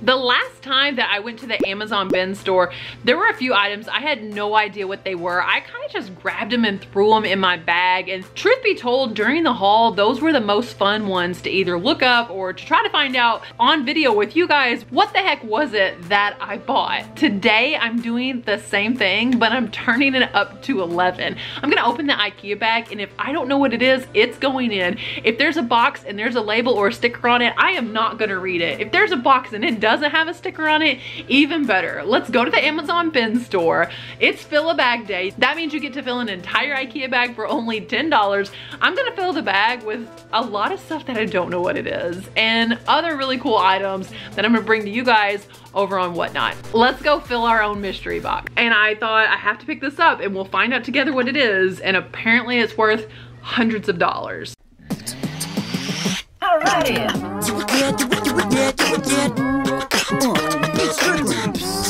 The last time that I went to the Amazon bin store, there were a few items I had no idea what they were. I kind of just grabbed them and threw them in my bag. And truth be told, during the haul, those were the most fun ones to either look up or to try to find out on video with you guys, what the heck was it that I bought? Today, I'm doing the same thing, but I'm turning it up to 11. I'm gonna open the Ikea bag, and if I don't know what it is, it's going in. If there's a box and there's a label or a sticker on it, I am not gonna read it. If there's a box and it doesn't have a sticker on it, even better. Let's go to the Amazon bin store. It's fill a bag day. That means you get to fill an entire Ikea bag for only $10. I'm gonna fill the bag with a lot of stuff that I don't know what it is and other really cool items that I'm gonna bring to you guys over on Whatnot. Let's go fill our own mystery box. And I thought I have to pick this up and we'll find out together what it is. And apparently it's worth hundreds of dollars. I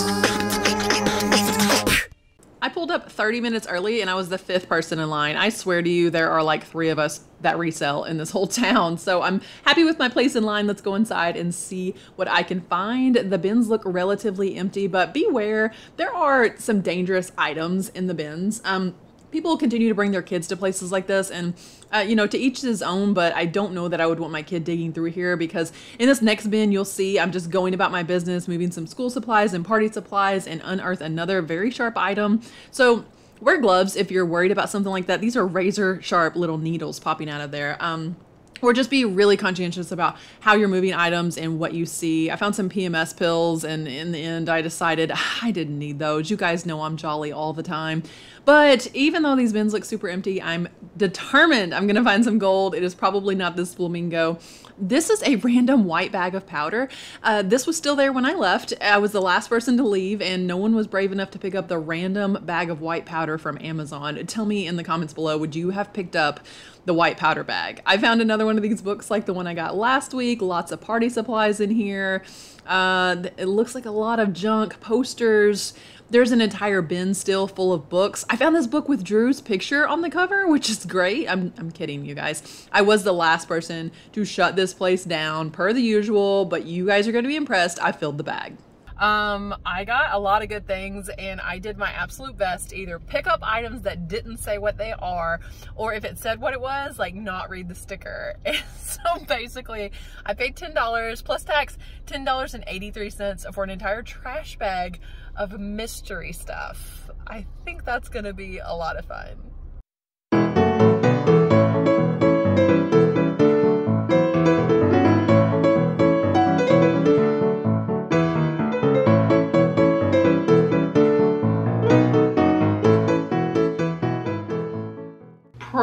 pulled up 30 minutes early and I was the fifth person in line. I swear to you, there are like three of us that resell in this whole town. So I'm happy with my place in line. Let's go inside and see what I can find. The bins look relatively empty, but beware, there are some dangerous items in the bins. Um, people continue to bring their kids to places like this and uh, you know to each his own but i don't know that i would want my kid digging through here because in this next bin you'll see i'm just going about my business moving some school supplies and party supplies and unearth another very sharp item so wear gloves if you're worried about something like that these are razor sharp little needles popping out of there um, or just be really conscientious about how you're moving items and what you see. I found some PMS pills, and in the end, I decided I didn't need those. You guys know I'm jolly all the time. But even though these bins look super empty, I'm determined I'm gonna find some gold. It is probably not this flamingo. This is a random white bag of powder. Uh, this was still there when I left. I was the last person to leave, and no one was brave enough to pick up the random bag of white powder from Amazon. Tell me in the comments below, would you have picked up the white powder bag? I found another one of these books like the one I got last week. Lots of party supplies in here. Uh, it looks like a lot of junk, posters, there's an entire bin still full of books. I found this book with Drew's picture on the cover, which is great. I'm, I'm kidding you guys. I was the last person to shut this place down per the usual, but you guys are going to be impressed. I filled the bag. Um, I got a lot of good things and I did my absolute best to either pick up items that didn't say what they are or if it said what it was, like not read the sticker. And so basically I paid $10 plus tax, $10.83 for an entire trash bag of mystery stuff. I think that's gonna be a lot of fun.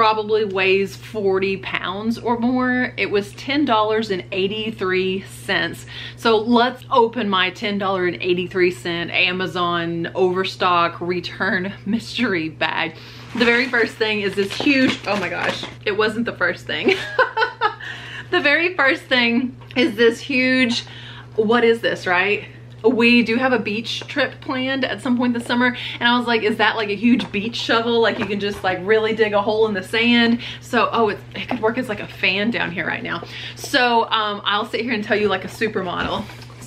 Probably weighs 40 pounds or more. It was $10.83. So let's open my $10.83 Amazon overstock return mystery bag. The very first thing is this huge, oh my gosh, it wasn't the first thing. the very first thing is this huge, what is this, right? We do have a beach trip planned at some point this summer and I was like is that like a huge beach shovel? Like you can just like really dig a hole in the sand? So oh it, it could work as like a fan down here right now. So um, I'll sit here and tell you like a supermodel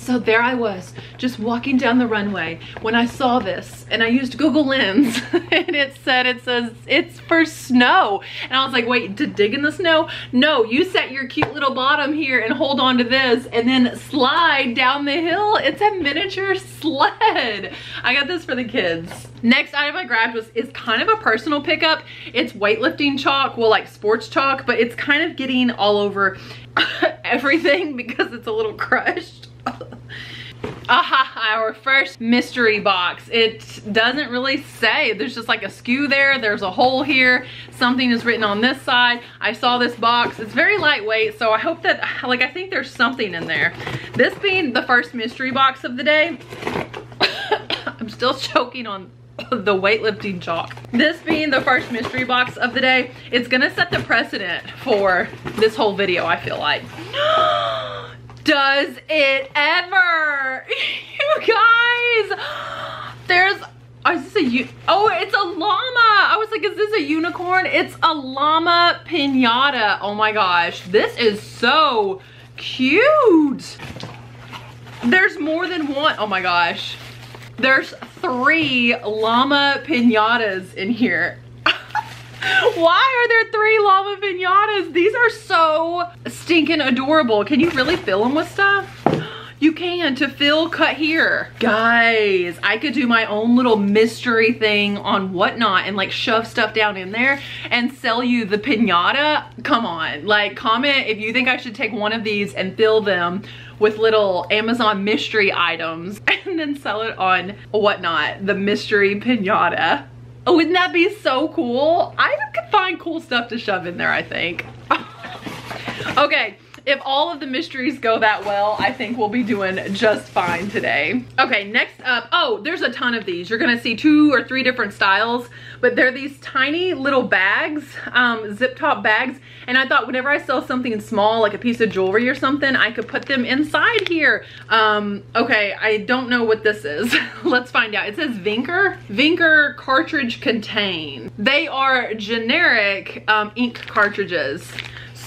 so there I was, just walking down the runway when I saw this and I used Google Lens and it said, it says, it's for snow. And I was like, wait, to dig in the snow? No, you set your cute little bottom here and hold on to this and then slide down the hill. It's a miniature sled. I got this for the kids. Next item I grabbed was is kind of a personal pickup. It's weightlifting chalk, well like sports chalk, but it's kind of getting all over everything because it's a little crushed. Aha, our first mystery box. It doesn't really say. There's just like a skew there. There's a hole here. Something is written on this side. I saw this box. It's very lightweight, so I hope that, like, I think there's something in there. This being the first mystery box of the day, I'm still choking on the weightlifting chalk. This being the first mystery box of the day, it's gonna set the precedent for this whole video, I feel like. Does it ever? you guys, there's, oh, is this a, oh, it's a llama. I was like, is this a unicorn? It's a llama pinata. Oh my gosh, this is so cute. There's more than one. Oh my gosh. There's three llama pinatas in here. Why are there three lava pinatas? These are so stinking adorable. Can you really fill them with stuff? You can to fill cut here. Guys, I could do my own little mystery thing on whatnot and like shove stuff down in there and sell you the pinata. Come on, like comment if you think I should take one of these and fill them with little Amazon mystery items and then sell it on whatnot, the mystery pinata. Oh, wouldn't that be so cool? I could find cool stuff to shove in there, I think. okay, if all of the mysteries go that well, I think we'll be doing just fine today. Okay, next up, oh, there's a ton of these. You're gonna see two or three different styles, but they're these tiny little bags, um, zip top bags, and I thought whenever I sell something small, like a piece of jewelry or something, I could put them inside here. Um, okay, I don't know what this is. Let's find out. It says Vinker. Vinker cartridge contain. They are generic um, ink cartridges.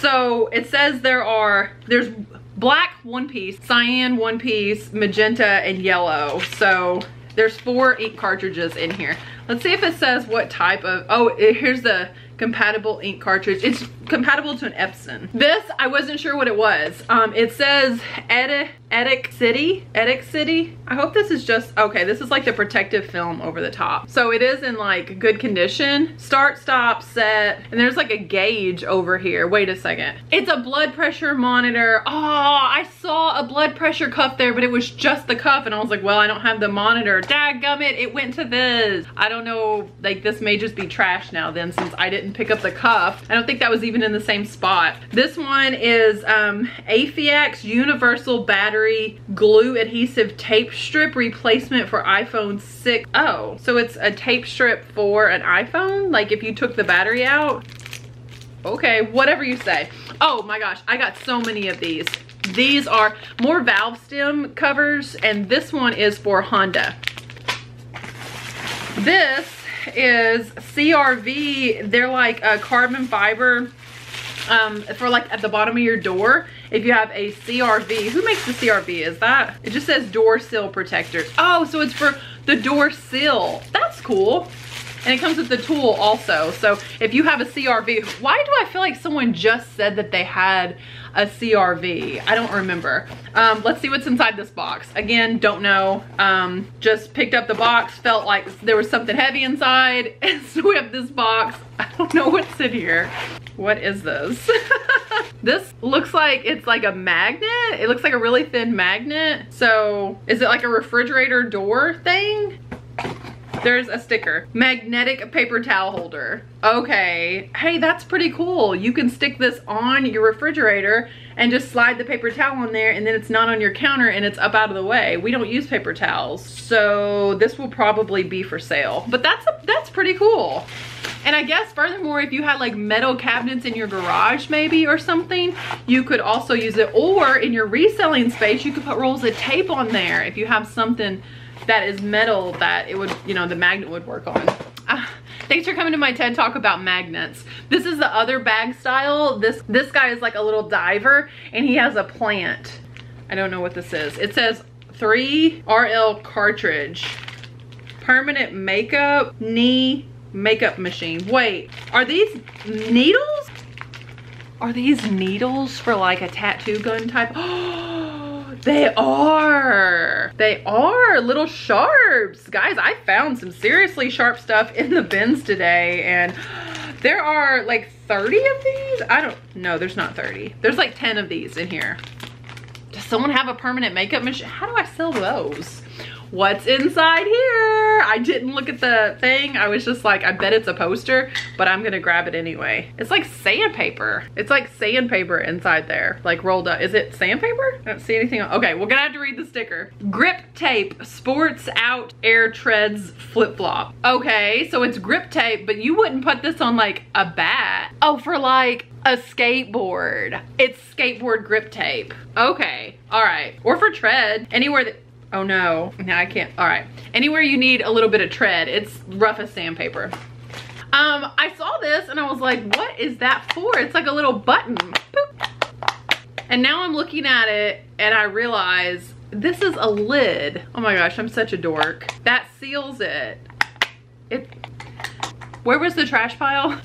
So it says there are, there's black one piece, cyan one piece, magenta, and yellow. So there's four ink cartridges in here. Let's see if it says what type of, oh, here's the compatible ink cartridge. It's compatible to an Epson. This, I wasn't sure what it was. Um, it says Edi Edic City, Edic City. I hope this is just, okay, this is like the protective film over the top. So it is in like good condition. Start, stop, set, and there's like a gauge over here. Wait a second. It's a blood pressure monitor. Oh, I saw a blood pressure cuff there, but it was just the cuff. And I was like, well, I don't have the monitor. Dadgummit, it it went to this. I don't know, like this may just be trash now then since I didn't pick up the cuff. I don't think that was even in the same spot. This one is um, Apheax Universal Battery Glue Adhesive Tape Strip Replacement for iPhone 6. Oh, so it's a tape strip for an iPhone? Like if you took the battery out? Okay, whatever you say. Oh my gosh, I got so many of these. These are more valve stem covers and this one is for Honda. This is CRV. They're like a carbon fiber um, for like at the bottom of your door. If you have a CRV, who makes the CRV? Is that? It just says door sill protector. Oh, so it's for the door sill. That's cool. And it comes with the tool also. So if you have a CRV, why do I feel like someone just said that they had a CRV? I don't remember. Um, let's see what's inside this box. Again, don't know. Um, just picked up the box, felt like there was something heavy inside. And so we have this box. I don't know what's in here. What is this? this looks like it's like a magnet. It looks like a really thin magnet. So is it like a refrigerator door thing? There's a sticker. Magnetic paper towel holder. Okay. Hey, that's pretty cool. You can stick this on your refrigerator and just slide the paper towel on there and then it's not on your counter and it's up out of the way. We don't use paper towels. So this will probably be for sale. But that's, a, that's pretty cool. And I guess furthermore, if you had like metal cabinets in your garage maybe or something, you could also use it. Or in your reselling space, you could put rolls of tape on there if you have something that is metal that it would, you know, the magnet would work on. Uh, thanks for coming to my TED Talk about magnets. This is the other bag style. This, this guy is like a little diver and he has a plant. I don't know what this is. It says 3RL cartridge. Permanent makeup knee makeup machine. Wait, are these needles? Are these needles for like a tattoo gun type? Oh, They are. They are little sharps. Guys, I found some seriously sharp stuff in the bins today and there are like 30 of these. I don't, know. there's not 30. There's like 10 of these in here. Does someone have a permanent makeup machine? How do I sell those? What's inside here? I didn't look at the thing. I was just like, I bet it's a poster, but I'm gonna grab it anyway. It's like sandpaper. It's like sandpaper inside there, like rolled up. Is it sandpaper? I don't see anything. Okay, we're gonna have to read the sticker. Grip tape, sports out air treads flip flop. Okay, so it's grip tape, but you wouldn't put this on like a bat. Oh, for like a skateboard. It's skateboard grip tape. Okay, all right. Or for tread, anywhere that, Oh no, now I can't, all right. Anywhere you need a little bit of tread, it's rough as sandpaper. Um, I saw this and I was like, what is that for? It's like a little button. And now I'm looking at it and I realize this is a lid. Oh my gosh, I'm such a dork. That seals it. It, where was the trash pile?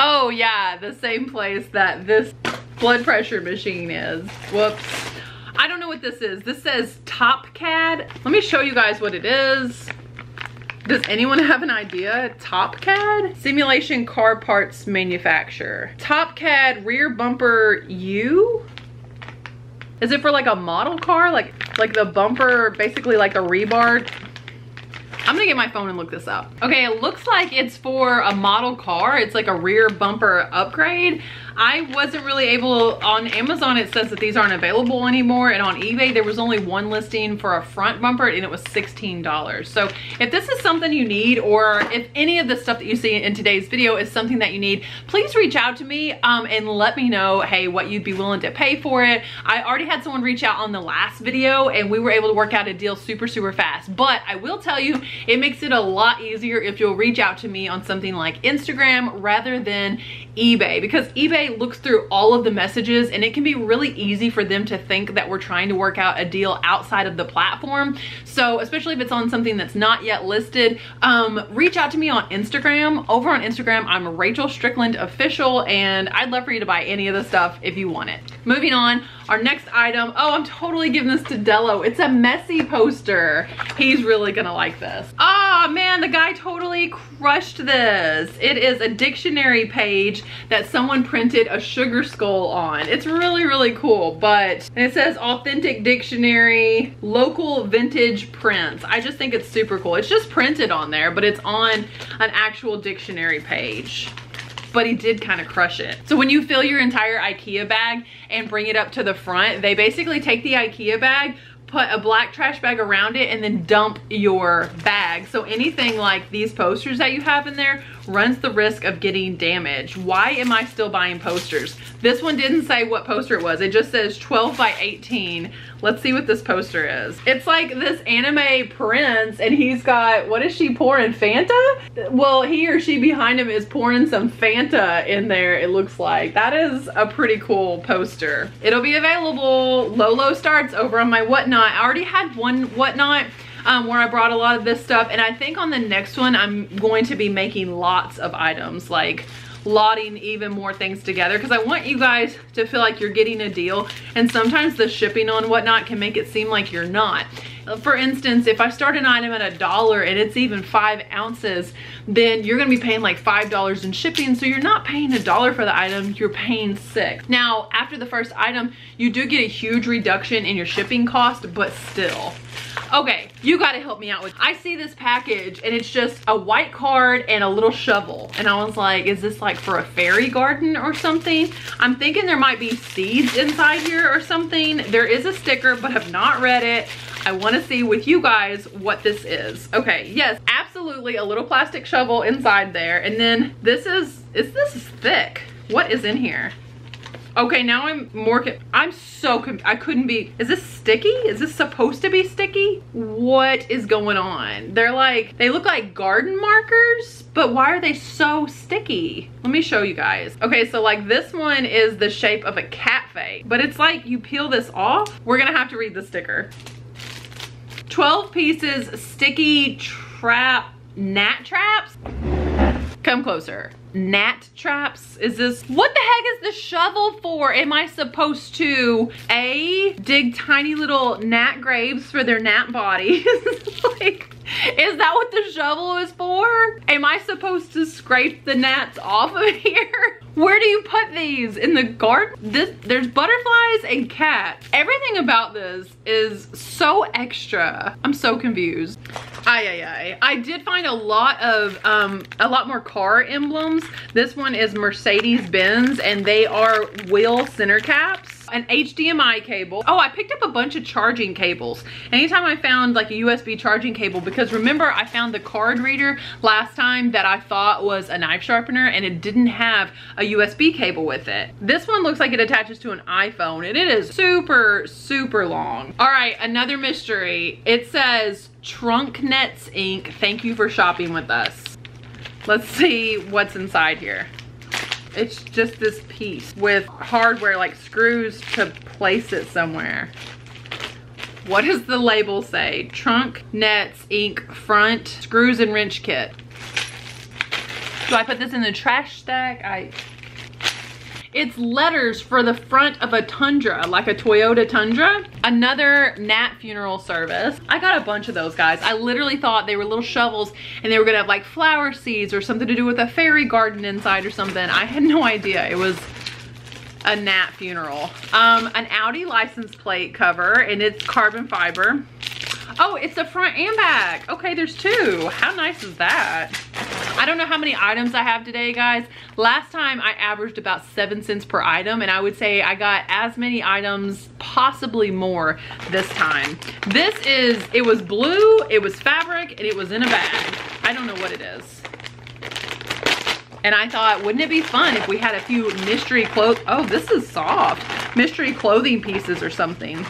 Oh yeah, the same place that this blood pressure machine is. Whoops. I don't know what this is. This says TopCAD. Let me show you guys what it is. Does anyone have an idea? TopCAD? Simulation car parts manufacturer. TopCAD rear bumper U? Is it for like a model car? Like, like the bumper, basically like the rebar I'm gonna get my phone and look this up. Okay, it looks like it's for a model car. It's like a rear bumper upgrade. I wasn't really able, on Amazon it says that these aren't available anymore and on eBay there was only one listing for a front bumper and it was $16. So if this is something you need or if any of the stuff that you see in today's video is something that you need, please reach out to me um, and let me know, hey, what you'd be willing to pay for it. I already had someone reach out on the last video and we were able to work out a deal super, super fast. But I will tell you, it makes it a lot easier if you'll reach out to me on something like Instagram rather than eBay because eBay looks through all of the messages and it can be really easy for them to think that we're trying to work out a deal outside of the platform. So especially if it's on something that's not yet listed, um, reach out to me on Instagram. Over on Instagram, I'm Rachel Strickland Official and I'd love for you to buy any of the stuff if you want it. Moving on, our next item, oh, I'm totally giving this to Dello. It's a messy poster. He's really gonna like this. Oh man, the guy totally crushed this. It is a dictionary page that someone printed a sugar skull on. It's really, really cool, but it says authentic dictionary, local vintage prints. I just think it's super cool. It's just printed on there, but it's on an actual dictionary page but he did kind of crush it. So when you fill your entire Ikea bag and bring it up to the front, they basically take the Ikea bag, put a black trash bag around it and then dump your bag. So anything like these posters that you have in there runs the risk of getting damaged. Why am I still buying posters? This one didn't say what poster it was. It just says 12 by 18. Let's see what this poster is. It's like this anime prince and he's got, what is she pouring, Fanta? Well, he or she behind him is pouring some Fanta in there, it looks like. That is a pretty cool poster. It'll be available, Lolo starts over on my Whatnot. I already had one Whatnot um, where I brought a lot of this stuff. And I think on the next one, I'm going to be making lots of items like lotting even more things together because I want you guys to feel like you're getting a deal and sometimes the shipping on whatnot can make it seem like you're not. For instance, if I start an item at a dollar and it's even five ounces, then you're gonna be paying like $5 in shipping. So you're not paying a dollar for the item, you're paying six. Now, after the first item, you do get a huge reduction in your shipping cost, but still. Okay, you gotta help me out with, I see this package and it's just a white card and a little shovel. And I was like, is this like for a fairy garden or something? I'm thinking there might be seeds inside here or something. There is a sticker, but I have not read it. I wanna see with you guys what this is. Okay, yes, absolutely a little plastic shovel inside there. And then this is, is this thick. What is in here? Okay, now I'm more, I'm so, I couldn't be, is this sticky? Is this supposed to be sticky? What is going on? They're like, they look like garden markers, but why are they so sticky? Let me show you guys. Okay, so like this one is the shape of a cat face, but it's like you peel this off. We're gonna have to read the sticker. 12 pieces sticky trap, gnat traps. Come closer. Gnat traps? Is this, what the heck is the shovel for? Am I supposed to, A, dig tiny little gnat graves for their gnat bodies? like, is that what the shovel is for? Am I supposed to scrape the gnats off of here? Where do you put these? In the garden? This, there's butterflies and cats. Everything about this is so extra. I'm so confused. Ay, ay, ay. I did find a lot of, um, a lot more car emblems. This one is Mercedes-Benz and they are wheel center caps an HDMI cable. Oh, I picked up a bunch of charging cables. Anytime I found like a USB charging cable, because remember I found the card reader last time that I thought was a knife sharpener and it didn't have a USB cable with it. This one looks like it attaches to an iPhone and it is super, super long. All right, another mystery. It says Trunk Nets Inc. Thank you for shopping with us. Let's see what's inside here. It's just this piece with hardware like screws to place it somewhere. What does the label say? Trunk, nets, Inc, front, screws and wrench kit. Do I put this in the trash stack? I it's letters for the front of a Tundra, like a Toyota Tundra. Another gnat funeral service. I got a bunch of those guys. I literally thought they were little shovels and they were gonna have like flower seeds or something to do with a fairy garden inside or something. I had no idea. It was a gnat funeral. Um, an Audi license plate cover and it's carbon fiber. Oh, it's the front and back. Okay, there's two. How nice is that? I don't know how many items I have today, guys. Last time I averaged about seven cents per item, and I would say I got as many items, possibly more this time. This is, it was blue, it was fabric, and it was in a bag. I don't know what it is. And I thought, wouldn't it be fun if we had a few mystery clothes? Oh, this is soft. Mystery clothing pieces or something.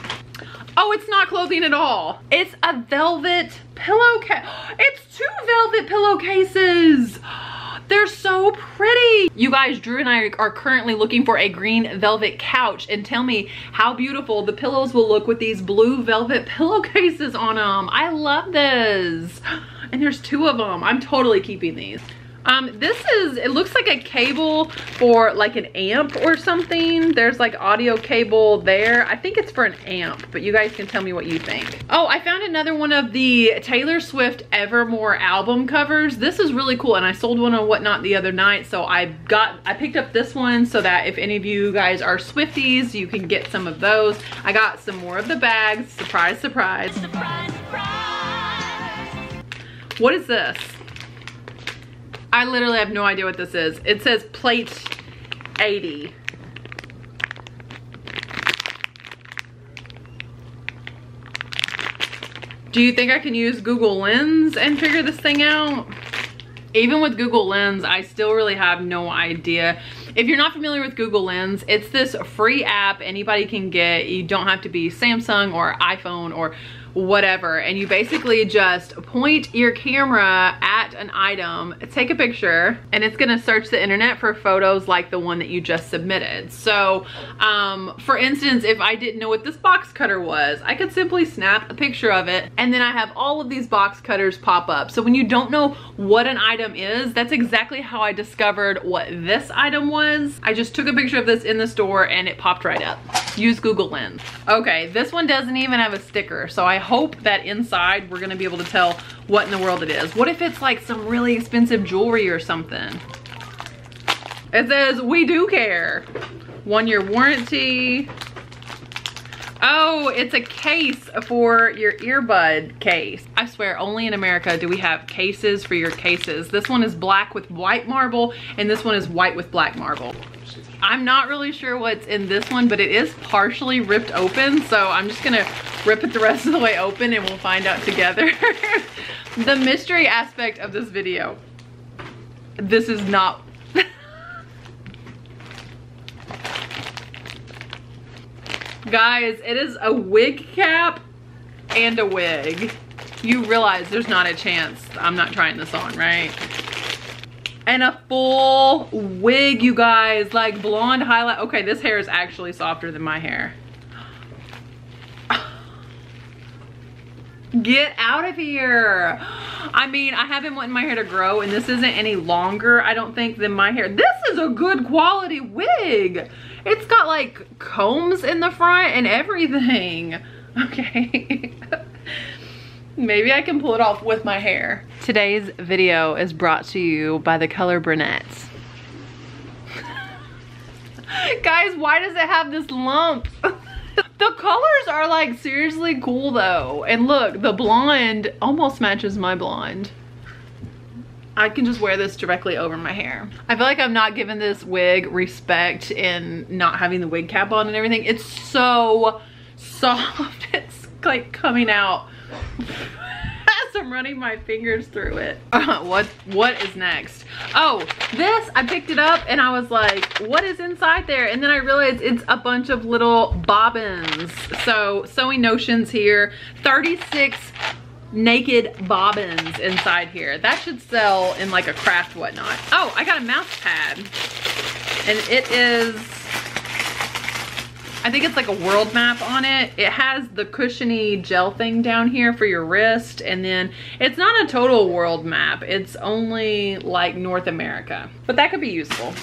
Oh, it's not clothing at all. It's a velvet pillowcase. It's two velvet pillowcases. They're so pretty. You guys, Drew and I are currently looking for a green velvet couch and tell me how beautiful the pillows will look with these blue velvet pillowcases on them. I love this. And there's two of them. I'm totally keeping these. Um, this is, it looks like a cable for like an amp or something. There's like audio cable there. I think it's for an amp, but you guys can tell me what you think. Oh, I found another one of the Taylor Swift Evermore album covers. This is really cool and I sold one on Whatnot the other night. So I got, I picked up this one so that if any of you guys are Swifties, you can get some of those. I got some more of the bags. Surprise, surprise. Surprise, surprise. What is this? I literally have no idea what this is. It says plate 80. Do you think I can use Google Lens and figure this thing out? Even with Google Lens, I still really have no idea. If you're not familiar with Google Lens, it's this free app anybody can get. You don't have to be Samsung or iPhone or whatever. And you basically just point your camera at an item take a picture and it's gonna search the internet for photos like the one that you just submitted. So um, for instance if I didn't know what this box cutter was I could simply snap a picture of it and then I have all of these box cutters pop up. So when you don't know what an item is that's exactly how I discovered what this item was. I just took a picture of this in the store and it popped right up. Use Google Lens. Okay this one doesn't even have a sticker so I hope that inside we're gonna be able to tell what in the world it is. What if it's like some really expensive jewelry or something? It says, we do care. One year warranty. Oh, it's a case for your earbud case. I swear, only in America do we have cases for your cases. This one is black with white marble, and this one is white with black marble. I'm not really sure what's in this one, but it is partially ripped open. So I'm just gonna rip it the rest of the way open and we'll find out together. the mystery aspect of this video. This is not Guys, it is a wig cap and a wig. You realize there's not a chance I'm not trying this on, right? And a full wig, you guys. Like blonde highlight. Okay, this hair is actually softer than my hair. Get out of here. I mean, I haven't wanted my hair to grow and this isn't any longer, I don't think, than my hair. This is a good quality wig. It's got like combs in the front and everything. Okay. Maybe I can pull it off with my hair. Today's video is brought to you by the color brunettes. Guys, why does it have this lump? the colors are like seriously cool though. And look, the blonde almost matches my blonde. I can just wear this directly over my hair. I feel like I'm not giving this wig respect in not having the wig cap on and everything. It's so soft. It's like coming out as I'm running my fingers through it. Uh, what What is next? Oh, this, I picked it up and I was like, what is inside there? And then I realized it's a bunch of little bobbins. So Sewing Notions here, 36 naked bobbins inside here. That should sell in like a craft whatnot. Oh, I got a mouse pad and it is I think it's like a world map on it. It has the cushiony gel thing down here for your wrist. And then it's not a total world map. It's only like North America, but that could be useful.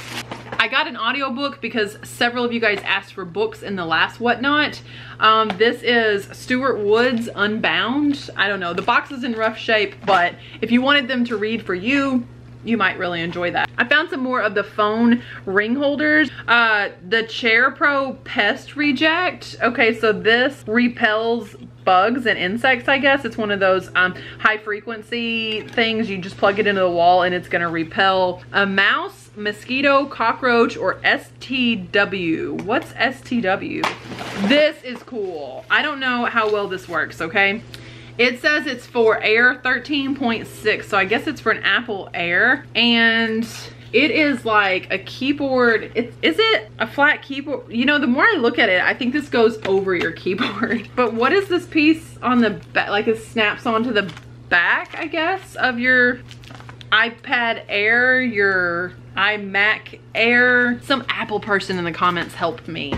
I got an audiobook because several of you guys asked for books in the last whatnot. Um, this is Stuart Woods' Unbound. I don't know, the box is in rough shape, but if you wanted them to read for you, you might really enjoy that. I found some more of the phone ring holders. Uh, the Chair Pro Pest Reject. Okay, so this repels bugs and insects, I guess. It's one of those um, high frequency things. You just plug it into the wall and it's gonna repel a mouse, mosquito, cockroach, or STW. What's STW? This is cool. I don't know how well this works, okay? It says it's for Air 13.6, so I guess it's for an Apple Air. And it is like a keyboard. It, is it a flat keyboard? You know, the more I look at it, I think this goes over your keyboard. But what is this piece on the back? Like it snaps onto the back, I guess, of your iPad Air, your iMac Air. Some Apple person in the comments helped me.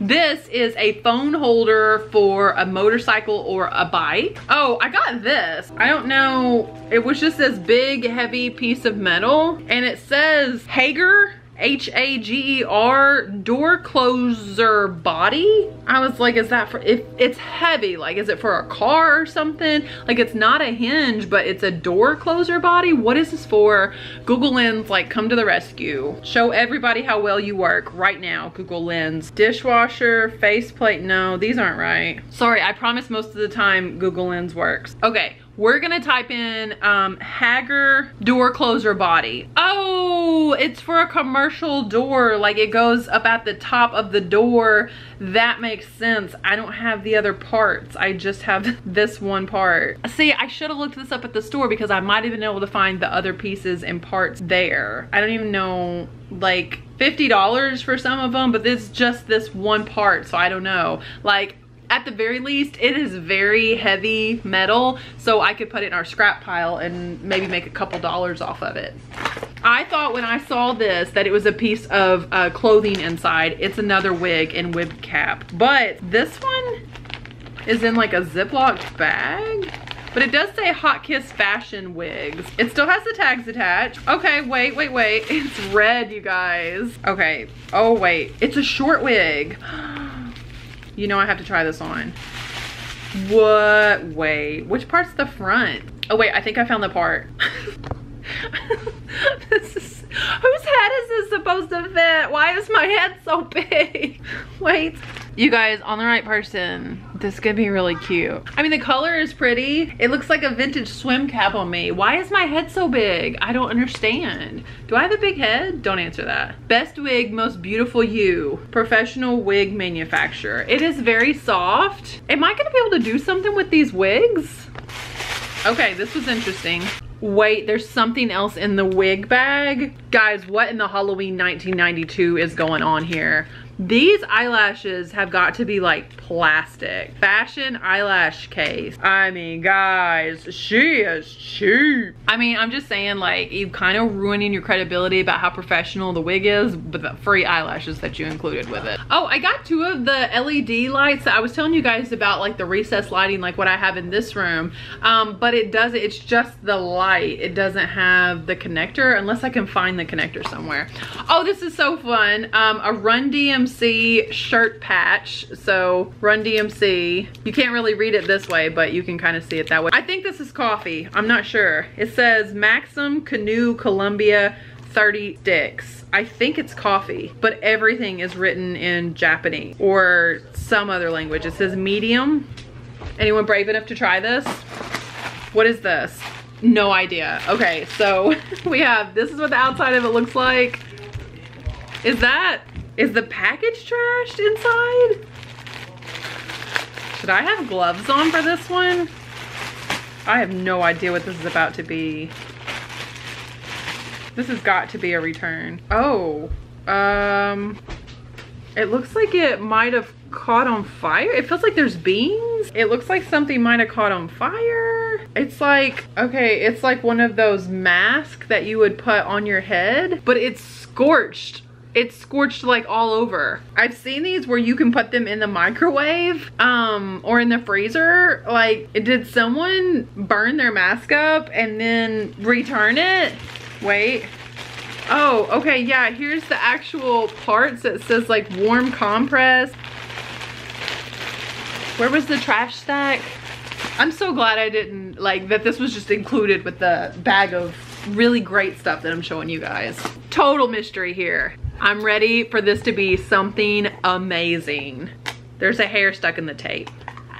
This is a phone holder for a motorcycle or a bike. Oh, I got this. I don't know. It was just this big, heavy piece of metal. And it says Hager H-A-G-E-R door closer body. I was like, is that for, if it's heavy, like is it for a car or something? Like it's not a hinge, but it's a door closer body. What is this for? Google Lens, like come to the rescue. Show everybody how well you work right now, Google Lens. Dishwasher, faceplate, no, these aren't right. Sorry, I promise most of the time Google Lens works. Okay, we're gonna type in um, Hager door closer body. Oh, it's for a commercial door. Like it goes up at the top of the door. That makes sense. I don't have the other parts. I just have this one part. See, I should have looked this up at the store because I might have been able to find the other pieces and parts there. I don't even know, like $50 for some of them, but this just this one part, so I don't know. Like at the very least, it is very heavy metal, so I could put it in our scrap pile and maybe make a couple dollars off of it. I thought when I saw this that it was a piece of uh, clothing inside. It's another wig and wig cap. But this one is in like a Ziploc bag. But it does say Hot Kiss Fashion Wigs. It still has the tags attached. Okay, wait, wait, wait. It's red, you guys. Okay. Oh, wait. It's a short wig. You know I have to try this on. What? Wait, which part's the front? Oh wait, I think I found the part. this is, whose head is this supposed to fit? Why is my head so big? Wait. You guys, on the right person. This could be really cute. I mean, the color is pretty. It looks like a vintage swim cap on me. Why is my head so big? I don't understand. Do I have a big head? Don't answer that. Best wig, most beautiful you. Professional wig manufacturer. It is very soft. Am I gonna be able to do something with these wigs? Okay, this was interesting. Wait, there's something else in the wig bag? Guys, what in the Halloween 1992 is going on here? These eyelashes have got to be like plastic. Fashion eyelash case. I mean, guys, she is cheap. I mean, I'm just saying like you kind of ruining your credibility about how professional the wig is with the free eyelashes that you included with it. Oh, I got two of the LED lights that I was telling you guys about like the recess lighting like what I have in this room. Um, but it does it's just the light. It doesn't have the connector unless I can find the connector somewhere. Oh, this is so fun. Um, a Run DMC DMC shirt patch. So Run DMC. You can't really read it this way, but you can kind of see it that way. I think this is coffee. I'm not sure. It says Maxim Kanu Columbia 30 sticks. I think it's coffee, but everything is written in Japanese or some other language. It says medium. Anyone brave enough to try this? What is this? No idea. Okay, so we have, this is what the outside of it looks like. Is that is the package trashed inside? Should I have gloves on for this one? I have no idea what this is about to be. This has got to be a return. Oh, um, it looks like it might have caught on fire. It feels like there's beans. It looks like something might have caught on fire. It's like, okay, it's like one of those masks that you would put on your head, but it's scorched it's scorched like all over. I've seen these where you can put them in the microwave um, or in the freezer. Like, did someone burn their mask up and then return it? Wait. Oh, okay, yeah, here's the actual parts that says like warm compress. Where was the trash stack? I'm so glad I didn't, like, that this was just included with the bag of really great stuff that I'm showing you guys. Total mystery here. I'm ready for this to be something amazing. There's a hair stuck in the tape.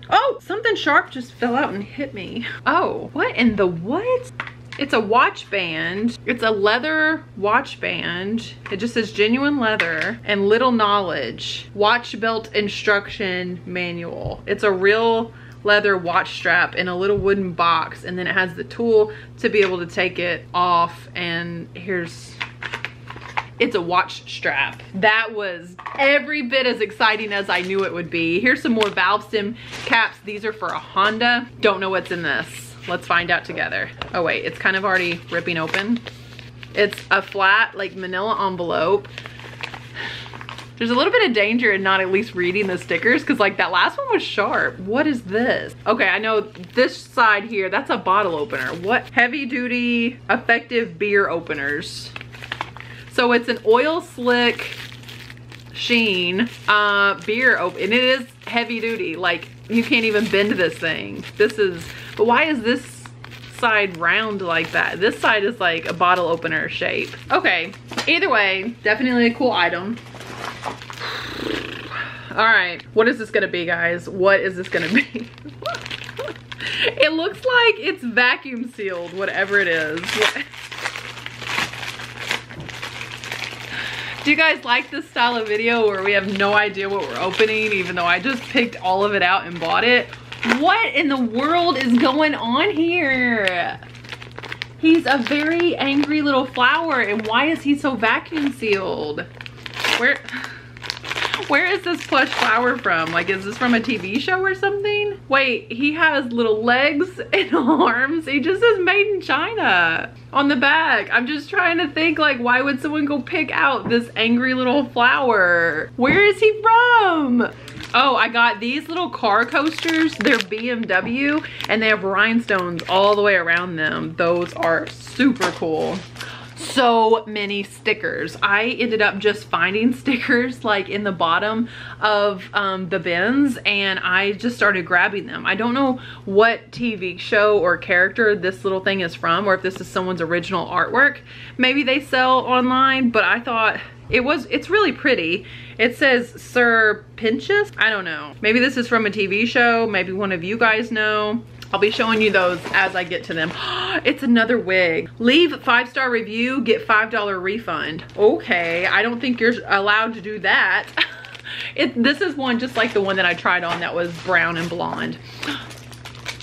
Oh, something sharp just fell out and hit me. Oh, what in the what? It's a watch band. It's a leather watch band. It just says genuine leather and little knowledge. Watch belt instruction manual. It's a real leather watch strap in a little wooden box and then it has the tool to be able to take it off and here's it's a watch strap. That was every bit as exciting as I knew it would be. Here's some more valve stem caps. These are for a Honda. Don't know what's in this. Let's find out together. Oh wait, it's kind of already ripping open. It's a flat like manila envelope there's a little bit of danger in not at least reading the stickers because like that last one was sharp. What is this? Okay, I know this side here, that's a bottle opener. What heavy duty effective beer openers. So it's an oil slick sheen uh, beer open and it is heavy duty. Like you can't even bend this thing. This is, but why is this side round like that. This side is like a bottle opener shape. Okay, either way, definitely a cool item. All right, what is this gonna be, guys? What is this gonna be? it looks like it's vacuum sealed, whatever it is. Do you guys like this style of video where we have no idea what we're opening even though I just picked all of it out and bought it? What in the world is going on here? He's a very angry little flower and why is he so vacuum sealed? Where... Where is this plush flower from? Like, is this from a TV show or something? Wait, he has little legs and arms. He just says made in China on the back. I'm just trying to think like, why would someone go pick out this angry little flower? Where is he from? Oh, I got these little car coasters. They're BMW and they have rhinestones all the way around them. Those are super cool so many stickers. I ended up just finding stickers like in the bottom of um, the bins and I just started grabbing them. I don't know what TV show or character this little thing is from or if this is someone's original artwork. Maybe they sell online, but I thought it was, it's really pretty. It says Sir Pinchus. I don't know. Maybe this is from a TV show. Maybe one of you guys know. I'll be showing you those as I get to them. it's another wig. Leave five-star review, get $5 refund. Okay, I don't think you're allowed to do that. it, this is one just like the one that I tried on that was brown and blonde.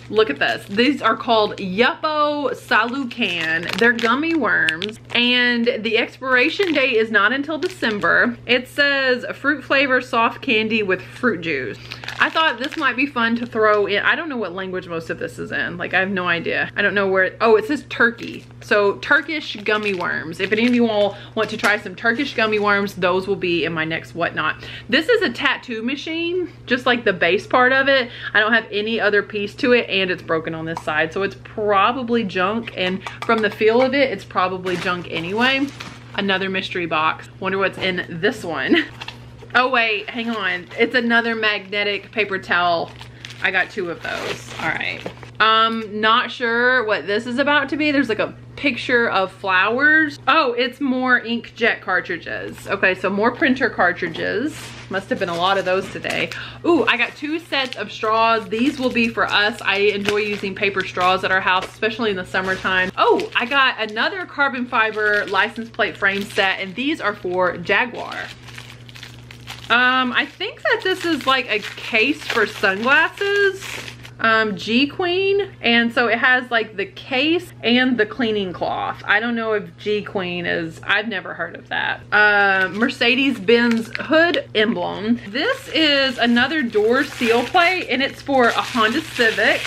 Look at this. These are called Yupo Solucan. They're gummy worms and the expiration date is not until December. It says fruit flavor soft candy with fruit juice. I thought this might be fun to throw in. I don't know what language most of this is in. Like I have no idea. I don't know where, it, oh, it says Turkey. So Turkish gummy worms. If any of you all want to try some Turkish gummy worms, those will be in my next whatnot. This is a tattoo machine, just like the base part of it. I don't have any other piece to it and it's broken on this side. So it's probably junk and from the feel of it, it's probably junk anyway. Another mystery box. Wonder what's in this one. Oh wait, hang on. It's another magnetic paper towel. I got two of those. All right. Um, not sure what this is about to be. There's like a picture of flowers. Oh, it's more inkjet cartridges. Okay, so more printer cartridges. Must have been a lot of those today. Ooh, I got two sets of straws. These will be for us. I enjoy using paper straws at our house, especially in the summertime. Oh, I got another carbon fiber license plate frame set, and these are for Jaguar. Um, I think that this is like a case for sunglasses. Um, G Queen. And so it has like the case and the cleaning cloth. I don't know if G Queen is, I've never heard of that. Uh, Mercedes-Benz hood emblem. This is another door seal plate and it's for a Honda Civic.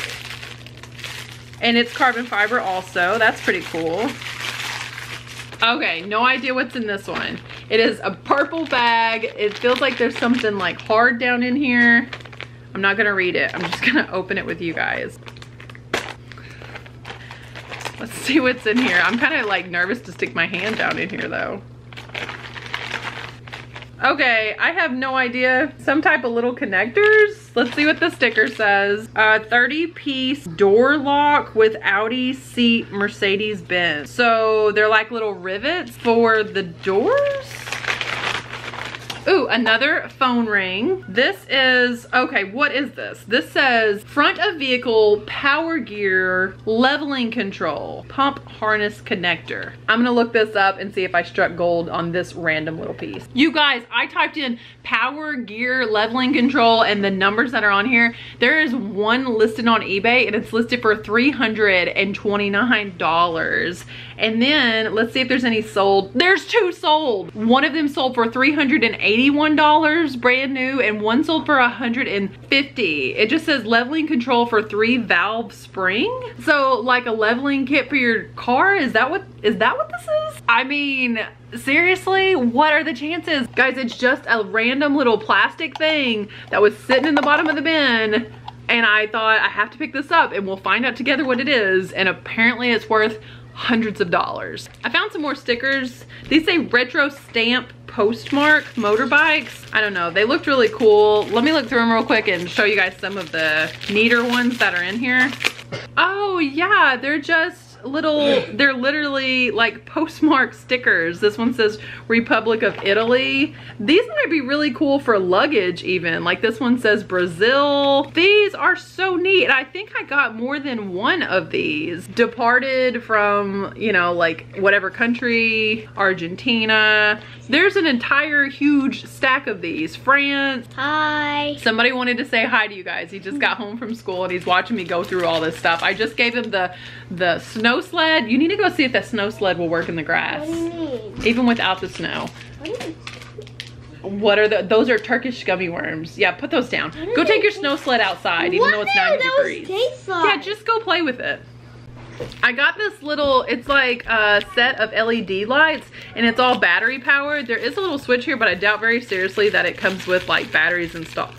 And it's carbon fiber also. That's pretty cool. Okay, no idea what's in this one. It is a purple bag. It feels like there's something like hard down in here. I'm not gonna read it. I'm just gonna open it with you guys. Let's see what's in here. I'm kind of like nervous to stick my hand down in here though. Okay, I have no idea. Some type of little connectors. Let's see what the sticker says. Uh, 30 piece door lock with Audi seat Mercedes Benz. So they're like little rivets for the doors? Ooh, another phone ring. This is, okay, what is this? This says front of vehicle power gear leveling control, pump harness connector. I'm gonna look this up and see if I struck gold on this random little piece. You guys, I typed in power gear leveling control and the numbers that are on here. There is one listed on eBay and it's listed for $329. And then let's see if there's any sold. There's two sold. One of them sold for 380 $81 brand new and one sold for 150 It just says leveling control for three valve spring. So like a leveling kit for your car? Is that what, is that what this is? I mean, seriously, what are the chances? Guys, it's just a random little plastic thing that was sitting in the bottom of the bin and I thought I have to pick this up and we'll find out together what it is and apparently it's worth hundreds of dollars. I found some more stickers. These say retro stamp postmark motorbikes. I don't know, they looked really cool. Let me look through them real quick and show you guys some of the neater ones that are in here. Oh yeah, they're just little, they're literally like postmark stickers. This one says Republic of Italy. These might be really cool for luggage even. Like this one says Brazil. These are so neat. I think I got more than one of these. Departed from, you know, like whatever country, Argentina. There's an entire huge stack of these. France. Hi. Somebody wanted to say hi to you guys. He just got home from school and he's watching me go through all this stuff. I just gave him the, the snow snow sled. You need to go see if that snow sled will work in the grass. Even without the snow. What are the, those are Turkish gummy worms. Yeah, put those down. Go take your snow sled outside, even though it's 90 degrees. Yeah, just go play with it. I got this little, it's like a set of LED lights and it's all battery powered. There is a little switch here, but I doubt very seriously that it comes with like batteries installed.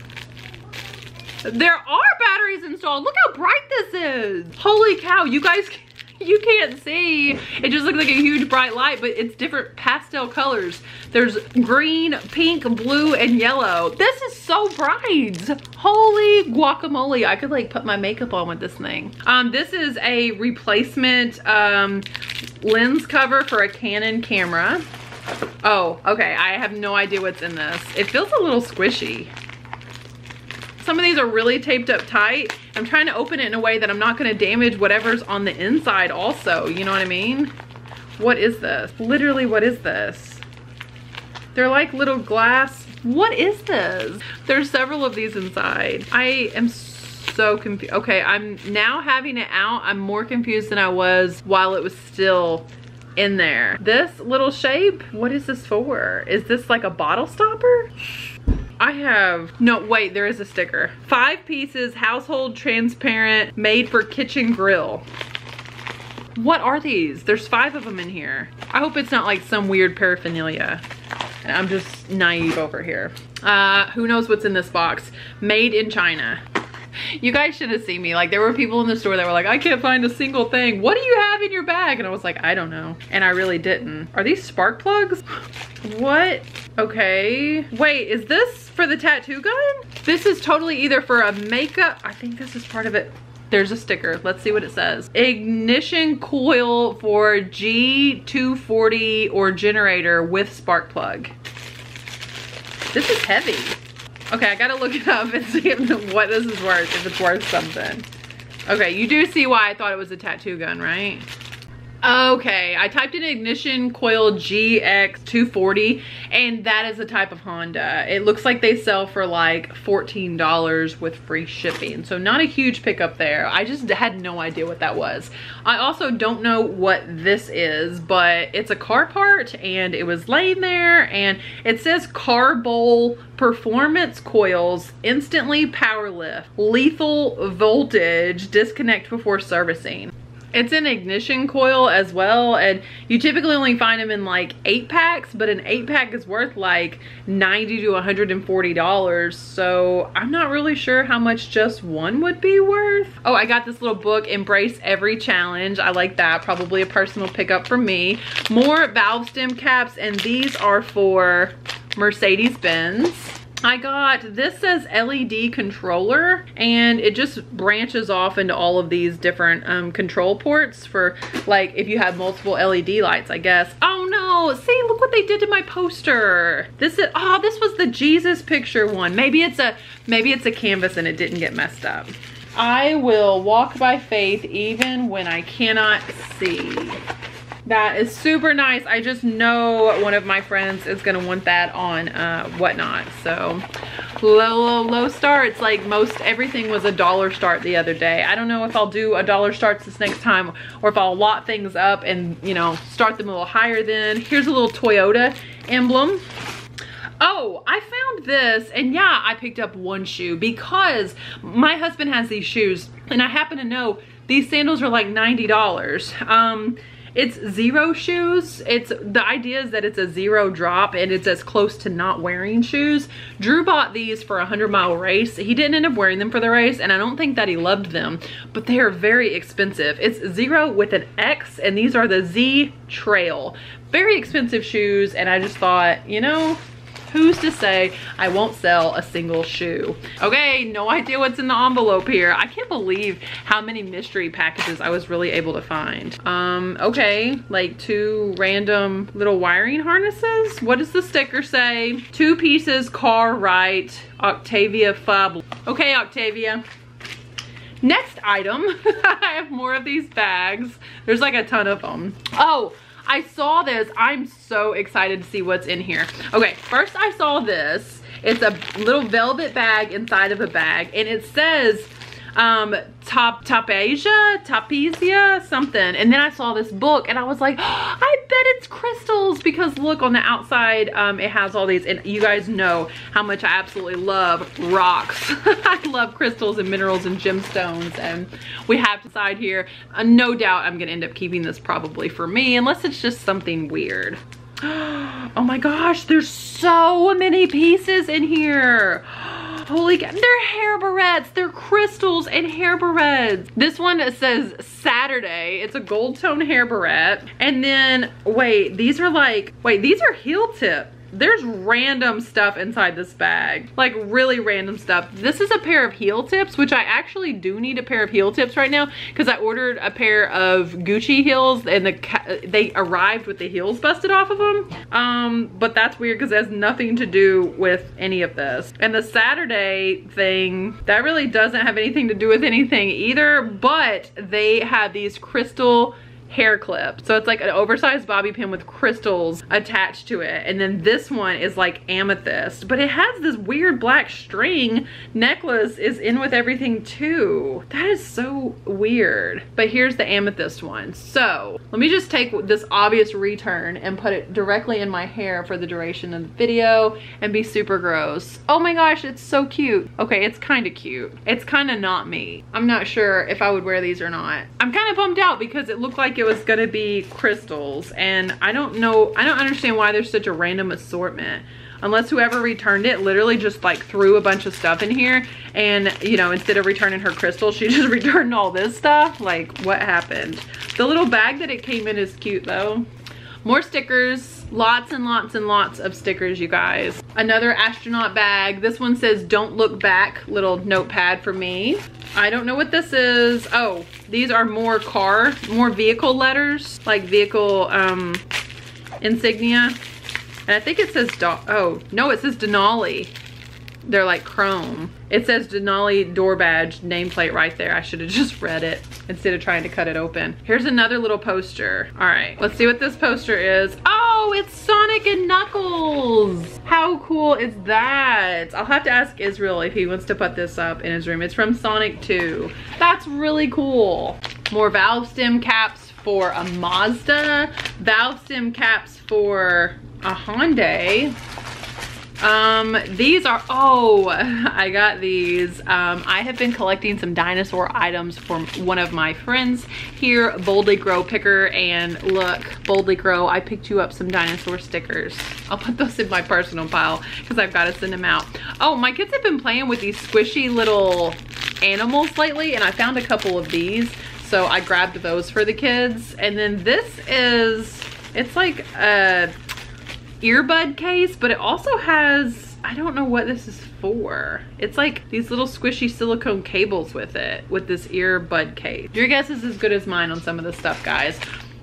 There are batteries installed. Look how bright this is. Holy cow, you guys you can't see. It just looks like a huge bright light, but it's different pastel colors. There's green, pink, blue, and yellow. This is so bright. Holy guacamole. I could like put my makeup on with this thing. Um, this is a replacement um, lens cover for a Canon camera. Oh, okay. I have no idea what's in this. It feels a little squishy. Some of these are really taped up tight. I'm trying to open it in a way that I'm not gonna damage whatever's on the inside also, you know what I mean? What is this? Literally, what is this? They're like little glass, what is this? There's several of these inside. I am so confused. Okay, I'm now having it out. I'm more confused than I was while it was still in there. This little shape, what is this for? Is this like a bottle stopper? I have, no, wait, there is a sticker. Five pieces, household transparent, made for kitchen grill. What are these? There's five of them in here. I hope it's not like some weird paraphernalia. I'm just naive over here. Uh, who knows what's in this box? Made in China. You guys should have seen me. Like there were people in the store that were like, I can't find a single thing. What do you have in your bag? And I was like, I don't know. And I really didn't. Are these spark plugs? What? Okay. Wait, is this for the tattoo gun? This is totally either for a makeup. I think this is part of it. There's a sticker. Let's see what it says. Ignition coil for G240 or generator with spark plug. This is heavy. Okay, I gotta look it up and see what this is worth, if it's worth something. Okay, you do see why I thought it was a tattoo gun, right? Okay, I typed in ignition coil GX240 and that is a type of Honda. It looks like they sell for like $14 with free shipping. So not a huge pickup there. I just had no idea what that was. I also don't know what this is, but it's a car part and it was laying there and it says Carbowl performance coils instantly power lift lethal voltage disconnect before servicing It's an ignition coil as well. And you typically only find them in like eight packs, but an eight pack is worth like 90 to $140. So I'm not really sure how much just one would be worth. Oh, I got this little book, Embrace Every Challenge. I like that. Probably a personal pickup for me. More valve stem caps, and these are for Mercedes-Benz. I got, this says LED controller and it just branches off into all of these different um, control ports for like if you have multiple LED lights, I guess. Oh no, see, look what they did to my poster. This is, oh, this was the Jesus picture one. Maybe it's a, maybe it's a canvas and it didn't get messed up. I will walk by faith even when I cannot see. That is super nice. I just know one of my friends is gonna want that on uh, whatnot. So low, low, low starts. Like most everything was a dollar start the other day. I don't know if I'll do a dollar starts this next time or if I'll lot things up and you know, start them a little higher then. Here's a little Toyota emblem. Oh, I found this and yeah, I picked up one shoe because my husband has these shoes and I happen to know these sandals are like $90. Um, it's Xero shoes. It's the idea is that it's a zero drop and it's as close to not wearing shoes. Drew bought these for a 100 mile race. He didn't end up wearing them for the race and I don't think that he loved them, but they are very expensive. It's zero with an X and these are the Z Trail. Very expensive shoes and I just thought, you know, who's to say I won't sell a single shoe? Okay, no idea what's in the envelope here. I can't believe how many mystery packages I was really able to find. Um, okay, like two random little wiring harnesses. What does the sticker say? Two pieces, car right, Octavia Fub. Okay, Octavia. Next item, I have more of these bags. There's like a ton of them. Oh, I saw this. I'm so excited to see what's in here. Okay, first I saw this. It's a little velvet bag inside of a bag and it says um top tapasia tapesia something. And then i saw this book and i was like oh, i bet it's crystals because look on the outside um it has all these and you guys know how much i absolutely love rocks. I love crystals and minerals and gemstones and we have to decide here. Uh, no doubt i'm gonna end up keeping this probably for me unless it's just something weird. Oh my gosh there's so many pieces in here Holy they're hair barrettes. They're crystals and hair barrettes. This one says Saturday. It's a gold tone hair barrette. And then, wait, these are like, wait, these are heel tip there's random stuff inside this bag. Like really random stuff. This is a pair of heel tips which i actually do need a pair of heel tips right now because i ordered a pair of gucci heels and the they arrived with the heels busted off of them um but that's weird because it has nothing to do with any of this. And the saturday thing that really doesn't have anything to do with anything either but they have these crystal hair clip. So it's like an oversized bobby pin with crystals attached to it. And then this one is like amethyst, but it has this weird black string necklace is in with everything too. That is so weird. But here's the amethyst one. So let me just take this obvious return and put it directly in my hair for the duration of the video and be super gross. Oh my gosh, it's so cute. Okay, it's kind of cute. It's kind of not me. I'm not sure if I would wear these or not. I'm kind of bummed out because it looked like was gonna be crystals and I don't know, I don't understand why there's such a random assortment. Unless whoever returned it literally just like threw a bunch of stuff in here and you know instead of returning her crystals, she just returned all this stuff? Like what happened? The little bag that it came in is cute though. More stickers lots and lots and lots of stickers you guys another astronaut bag this one says don't look back little notepad for me I don't know what this is. Oh, these are more car, more vehicle letters, like vehicle um, insignia. And I think it says, oh, no, it says Denali. They're like chrome. It says Denali door badge nameplate right there. I should have just read it instead of trying to cut it open. Here's another little poster. All right, let's see what this poster is. Oh, it's Sonic and Knuckles. How cool is that? I'll have to ask Israel if he wants to put this up in his room. It's from Sonic 2. That's really cool. More valve stem caps for a Mazda. Valve stem caps for a Hyundai. Um, these are, oh, I got these. Um, I have been collecting some dinosaur items from one of my friends here, Boldly Grow Picker, and look, Boldly Grow, I picked you up some dinosaur stickers. I'll put those in my personal pile because I've got to send them out. Oh, my kids have been playing with these squishy little animals lately, and I found a couple of these, so I grabbed those for the kids. And then this is, it's like a earbud case, but it also has, I don't know what this is for. It's like these little squishy silicone cables with it, with this earbud case. Your guess is as good as mine on some of this stuff, guys.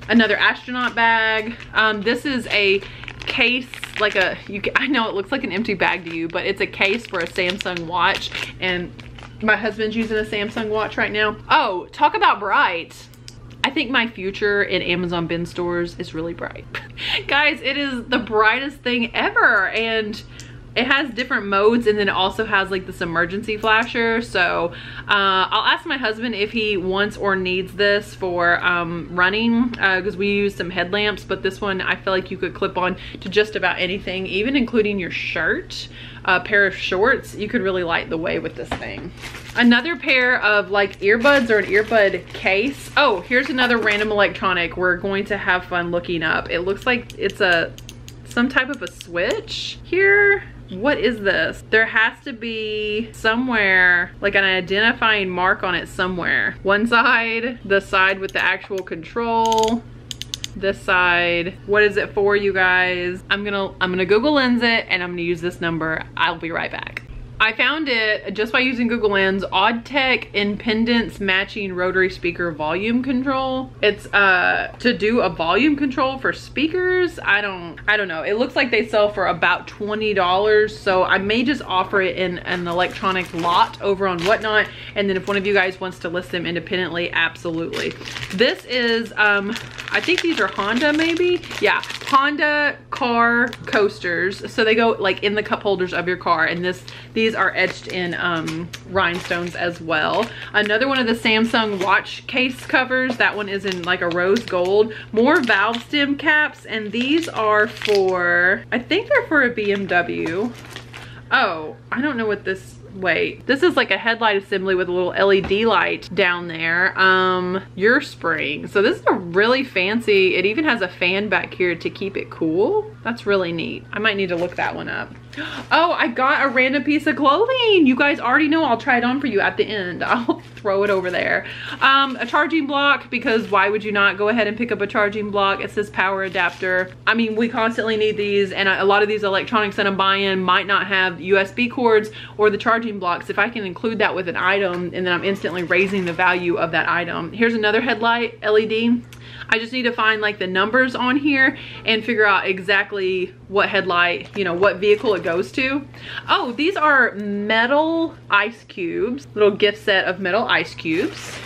Another astronaut bag. Um, this is a case like a you I know it looks like an empty bag to you but it's a case for a Samsung watch and my husband's using a Samsung watch right now oh talk about bright I think my future in Amazon bin stores is really bright. Guys, it is the brightest thing ever. And it has different modes and then it also has like this emergency flasher. So uh, I'll ask my husband if he wants or needs this for um, running because uh, we use some headlamps but this one I feel like you could clip on to just about anything even including your shirt a pair of shorts. You could really light the way with this thing. Another pair of like earbuds or an earbud case. Oh here's another random electronic we're going to have fun looking up. It looks like it's a some type of a switch here what is this? There has to be somewhere, like an identifying mark on it somewhere. One side, the side with the actual control, this side. What is it for you guys? I'm gonna, I'm gonna Google Lens it and I'm gonna use this number. I'll be right back. I found it just by using Google Lens, Audtek Impedance Matching Rotary Speaker Volume Control. It's uh to do a volume control for speakers. I don't I don't know. It looks like they sell for about $20. So I may just offer it in an electronic lot over on Whatnot. And then if one of you guys wants to list them independently, absolutely. This is um I think these are Honda maybe. Yeah, Honda car coasters. So they go like in the cup holders of your car and this these are etched in um, rhinestones as well. Another one of the Samsung watch case covers. That one is in like a rose gold. More valve stem caps and these are for, I think they're for a BMW. Oh, I don't know what this wait this is like a headlight assembly with a little led light down there um your spring so this is a really fancy it even has a fan back here to keep it cool that's really neat i might need to look that one up Oh, I got a random piece of clothing. You guys already know I'll try it on for you at the end. I'll throw it over there. Um, a charging block because why would you not go ahead and pick up a charging block? It says power adapter. I mean, we constantly need these and a lot of these electronics that I'm buying might not have USB cords or the charging blocks. If I can include that with an item and then I'm instantly raising the value of that item. Here's another headlight LED. I just need to find like the numbers on here and figure out exactly what headlight, you know, what vehicle it goes to. Oh, these are metal ice cubes, little gift set of metal ice cubes.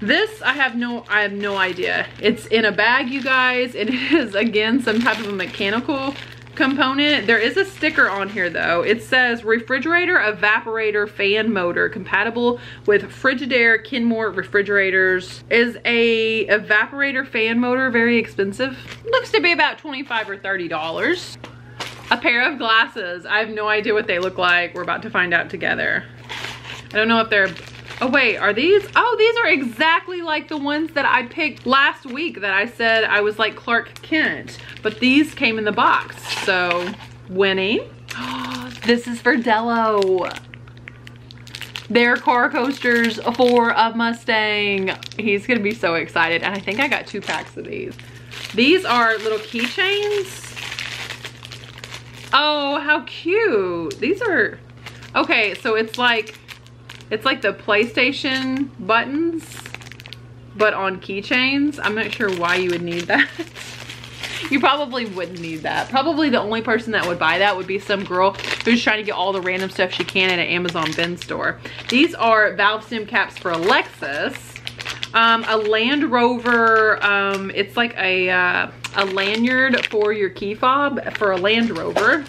This, I have no, I have no idea. It's in a bag, you guys. It is, again, some type of a mechanical component. There is a sticker on here though. It says refrigerator evaporator fan motor compatible with Frigidaire Kenmore refrigerators. Is a evaporator fan motor very expensive? Looks to be about 25 or $30. A pair of glasses. I have no idea what they look like. We're about to find out together. I don't know if they're Oh wait, are these? Oh, these are exactly like the ones that I picked last week that I said I was like Clark Kent. But these came in the box, so winning. this is for Dello. They're car coasters for a Mustang. He's gonna be so excited. And I think I got two packs of these. These are little keychains. Oh, how cute. These are, okay, so it's like it's like the PlayStation buttons, but on keychains. I'm not sure why you would need that. you probably wouldn't need that. Probably the only person that would buy that would be some girl who's trying to get all the random stuff she can at an Amazon bin store. These are valve stem caps for a Lexus. Um, a Land Rover, um, it's like a, uh, a lanyard for your key fob for a Land Rover.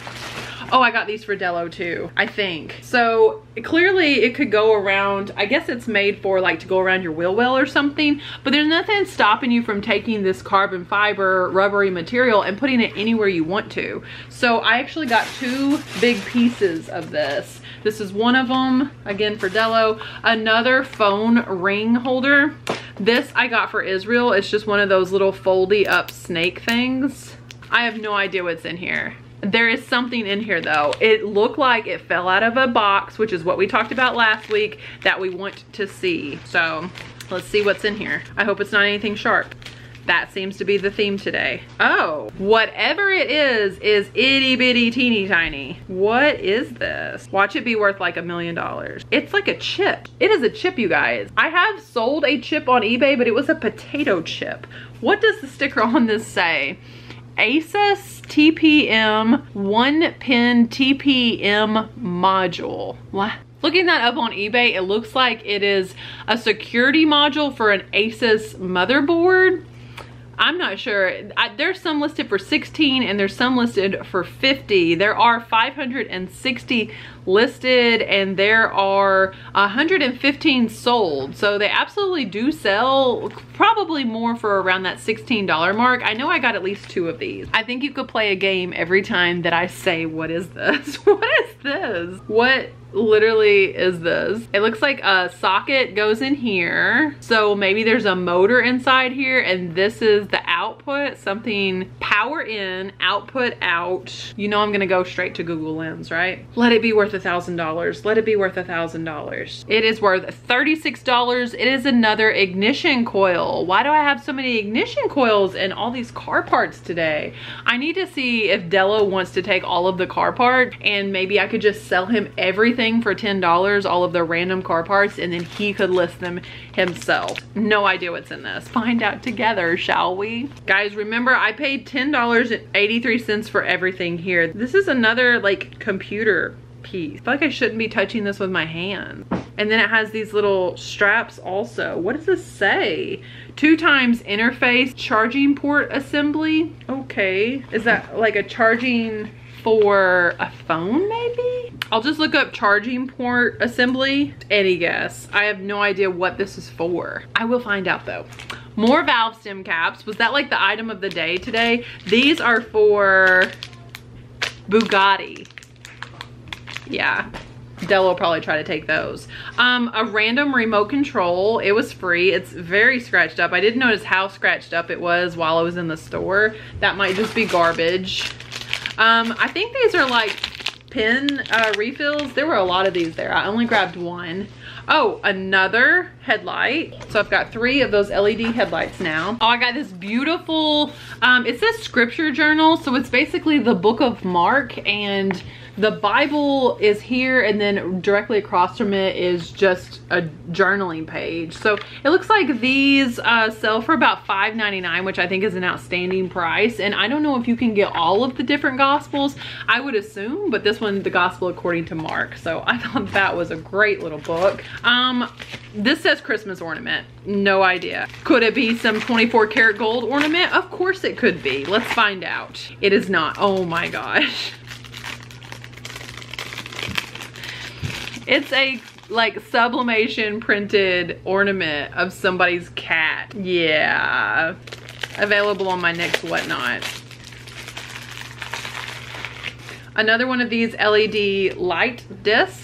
Oh, I got these for Dello too, I think. So clearly it could go around, I guess it's made for like to go around your wheel well or something, but there's nothing stopping you from taking this carbon fiber rubbery material and putting it anywhere you want to. So I actually got two big pieces of this. This is one of them, again for Dello. Another phone ring holder. This I got for Israel. It's just one of those little foldy up snake things. I have no idea what's in here. There is something in here though. It looked like it fell out of a box, which is what we talked about last week that we want to see. So let's see what's in here. I hope it's not anything sharp. That seems to be the theme today. Oh, whatever it is, is itty bitty teeny tiny. What is this? Watch it be worth like a million dollars. It's like a chip. It is a chip, you guys. I have sold a chip on eBay, but it was a potato chip. What does the sticker on this say? Asus TPM one pin TPM module. What? Looking that up on eBay, it looks like it is a security module for an Asus motherboard. I'm not sure. I, there's some listed for 16 and there's some listed for 50. There are 560 listed and there are 115 sold. So they absolutely do sell probably more for around that $16 mark. I know I got at least two of these. I think you could play a game every time that I say, what is this? what is this? What literally is this. It looks like a socket goes in here. So maybe there's a motor inside here and this is the output, something power in, output out. You know I'm gonna go straight to Google Lens, right? Let it be worth a thousand dollars. Let it be worth a thousand dollars. It is worth $36. It is another ignition coil. Why do I have so many ignition coils and all these car parts today? I need to see if Dello wants to take all of the car parts and maybe I could just sell him everything for $10, all of the random car parts, and then he could list them himself. No idea what's in this. Find out together, shall we? Guys, remember I paid $10.83 for everything here. This is another like computer I feel like I shouldn't be touching this with my hands. And then it has these little straps also. What does this say? Two times interface charging port assembly. Okay. Is that like a charging for a phone maybe? I'll just look up charging port assembly. Any guess. I have no idea what this is for. I will find out though. More valve stem caps. Was that like the item of the day today? These are for Bugatti. Yeah. Dell will probably try to take those. Um, a random remote control. It was free. It's very scratched up. I didn't notice how scratched up it was while I was in the store. That might just be garbage. Um, I think these are like pen uh, refills. There were a lot of these there. I only grabbed one. Oh, another headlight. So I've got three of those LED headlights now. Oh, I got this beautiful, um, it says scripture journal. So it's basically the book of Mark and the Bible is here and then directly across from it is just a journaling page. So it looks like these uh, sell for about $5.99, which I think is an outstanding price. And I don't know if you can get all of the different gospels. I would assume, but this one, the gospel according to Mark. So I thought that was a great little book. Um, this says Christmas ornament. No idea. Could it be some 24 karat gold ornament? Of course it could be. Let's find out. It is not. Oh my gosh. It's a like sublimation printed ornament of somebody's cat. Yeah. Available on my next whatnot. Another one of these LED light disc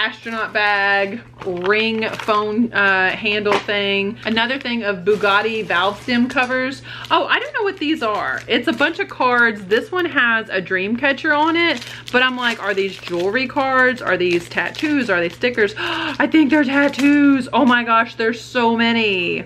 astronaut bag, ring phone uh, handle thing. Another thing of Bugatti valve stem covers. Oh, I don't know what these are. It's a bunch of cards. This one has a dream catcher on it, but I'm like, are these jewelry cards? Are these tattoos? Are they stickers? I think they're tattoos. Oh my gosh, there's so many.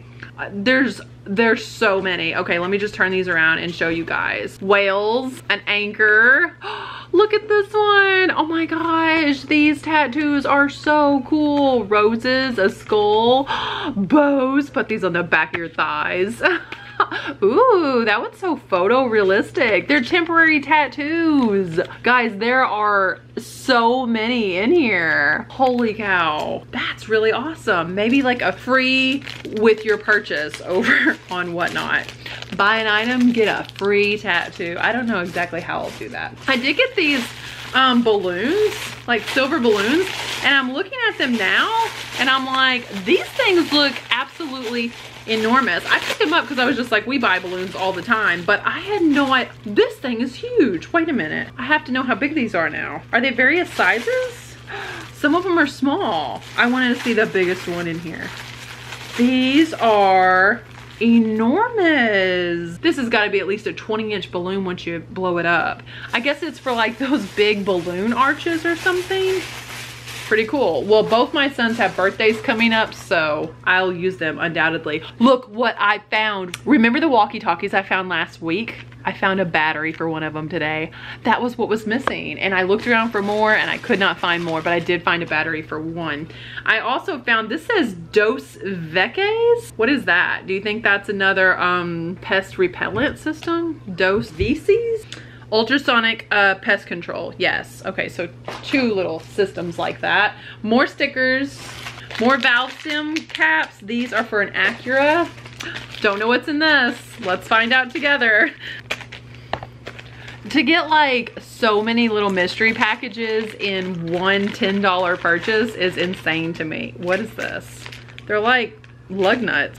There's there's so many. Okay, let me just turn these around and show you guys. Whales, an anchor. Look at this one. Oh my gosh, these tattoos are so cool. Roses, a skull, bows. Put these on the back of your thighs. Ooh, that one's so photorealistic. They're temporary tattoos. Guys, there are so many in here. Holy cow. That's really awesome. Maybe like a free with your purchase over on whatnot. Buy an item, get a free tattoo. I don't know exactly how I'll do that. I did get these um, balloons, like silver balloons, and I'm looking at them now and I'm like, these things look absolutely enormous. I picked them up because I was just like, we buy balloons all the time, but I had no idea. This thing is huge. Wait a minute. I have to know how big these are now. Are they various sizes? Some of them are small. I wanted to see the biggest one in here. These are enormous. This has got to be at least a 20 inch balloon once you blow it up. I guess it's for like those big balloon arches or something. Pretty cool. Well, both my sons have birthdays coming up, so I'll use them undoubtedly. Look what I found. Remember the walkie-talkies I found last week? I found a battery for one of them today. That was what was missing. And I looked around for more and I could not find more, but I did find a battery for one. I also found, this says Dos Veces. What is that? Do you think that's another um, pest repellent system? Dos Veces? Ultrasonic uh, pest control, yes. Okay, so two little systems like that. More stickers, more valve stem caps. These are for an Acura. Don't know what's in this. Let's find out together. To get like so many little mystery packages in one $10 purchase is insane to me. What is this? They're like lug nuts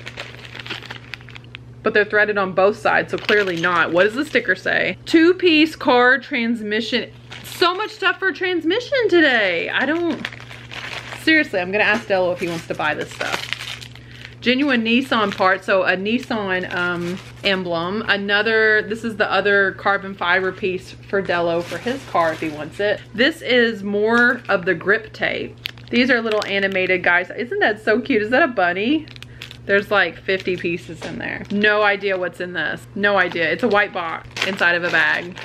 but they're threaded on both sides, so clearly not. What does the sticker say? Two-piece car transmission. So much stuff for transmission today. I don't, seriously, I'm gonna ask Dello if he wants to buy this stuff. Genuine Nissan part, so a Nissan um, emblem. Another, this is the other carbon fiber piece for Dello for his car if he wants it. This is more of the grip tape. These are little animated guys. Isn't that so cute? Is that a bunny? There's like 50 pieces in there. No idea what's in this. No idea. It's a white box inside of a bag.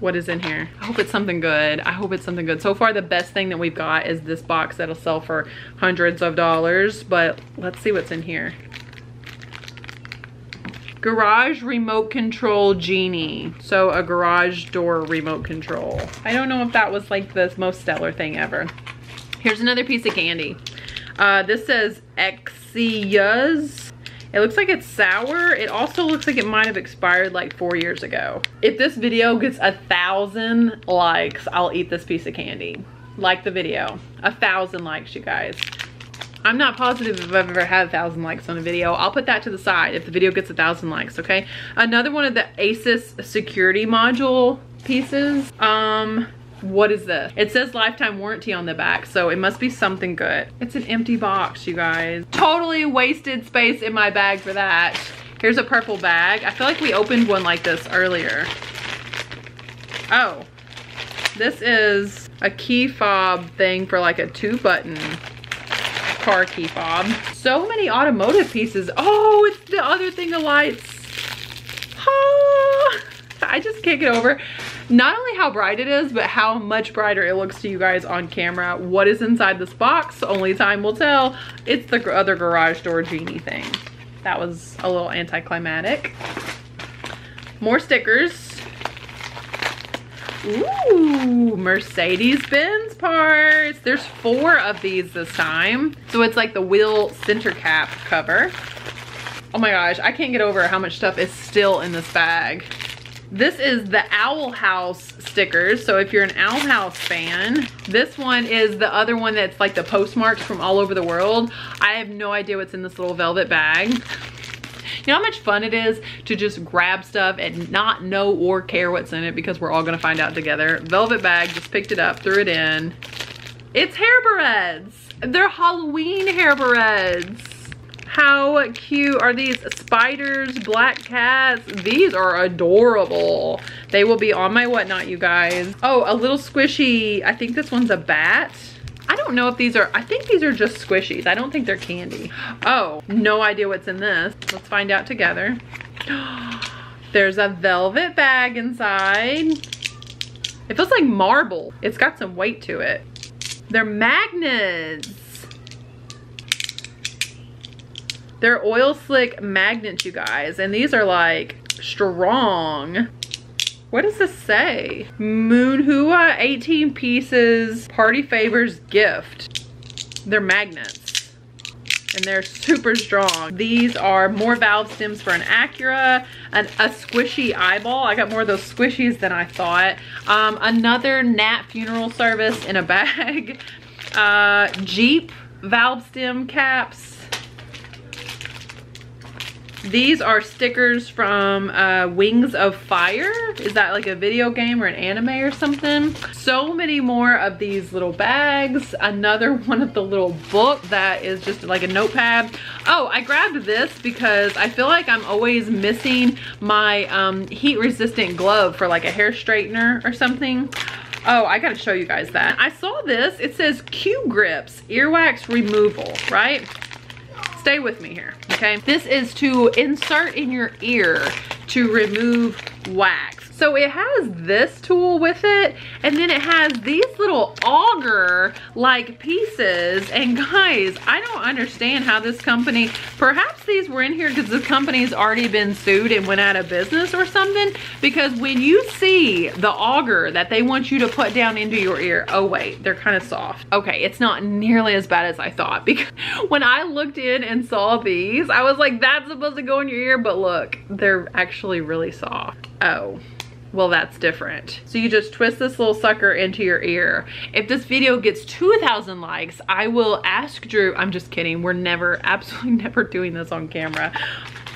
What is in here? I hope it's something good. I hope it's something good. So far, the best thing that we've got is this box that'll sell for hundreds of dollars, but let's see what's in here. Garage remote control genie. So a garage door remote control. I don't know if that was like the most stellar thing ever. Here's another piece of candy. Uh, this says Exias. It looks like it's sour. It also looks like it might have expired like four years ago. If this video gets a thousand likes, I'll eat this piece of candy. Like the video. A thousand likes, you guys. I'm not positive if I've ever had a thousand likes on a video. I'll put that to the side if the video gets a thousand likes, okay? Another one of the Asus security module pieces. Um, what is this? It says lifetime warranty on the back, so it must be something good. It's an empty box, you guys. Totally wasted space in my bag for that. Here's a purple bag. I feel like we opened one like this earlier. Oh, this is a key fob thing for like a two button car key fob. So many automotive pieces. Oh, it's the other thing of lights. Oh, I just can't get over not only how bright it is, but how much brighter it looks to you guys on camera. What is inside this box? Only time will tell. It's the other garage door genie thing. That was a little anticlimactic. More stickers. Ooh, Mercedes-Benz parts. There's four of these this time. So it's like the wheel center cap cover. Oh my gosh, I can't get over how much stuff is still in this bag. This is the Owl House stickers. So if you're an Owl House fan, this one is the other one that's like the postmarks from all over the world. I have no idea what's in this little velvet bag. You know how much fun it is to just grab stuff and not know or care what's in it because we're all gonna find out together. Velvet bag, just picked it up, threw it in. It's hair barrettes. They're Halloween hair barrettes. How cute are these spiders, black cats? These are adorable. They will be on my whatnot, you guys. Oh, a little squishy. I think this one's a bat. I don't know if these are, I think these are just squishies. I don't think they're candy. Oh, no idea what's in this. Let's find out together. There's a velvet bag inside. It feels like marble. It's got some weight to it. They're magnets. They're oil slick magnets, you guys. And these are like strong. What does this say? Moonhua 18 pieces party favors gift. They're magnets and they're super strong. These are more valve stems for an Acura, an, a squishy eyeball. I got more of those squishies than I thought. Um, another gnat funeral service in a bag. Uh, Jeep valve stem caps these are stickers from uh, Wings of Fire. Is that like a video game or an anime or something? So many more of these little bags. Another one of the little book that is just like a notepad. Oh, I grabbed this because I feel like I'm always missing my um, heat resistant glove for like a hair straightener or something. Oh, I gotta show you guys that. I saw this, it says Q Grips Earwax Removal, right? stay with me here, okay? This is to insert in your ear to remove wax. So it has this tool with it, and then it has these little auger like pieces. And guys, I don't understand how this company, perhaps these were in here because this company's already been sued and went out of business or something. Because when you see the auger that they want you to put down into your ear, oh wait, they're kind of soft. Okay, it's not nearly as bad as I thought because when I looked in and saw these, I was like, that's supposed to go in your ear, but look, they're actually really soft. Oh, well that's different. So you just twist this little sucker into your ear. If this video gets 2,000 likes, I will ask Drew, I'm just kidding, we're never, absolutely never doing this on camera.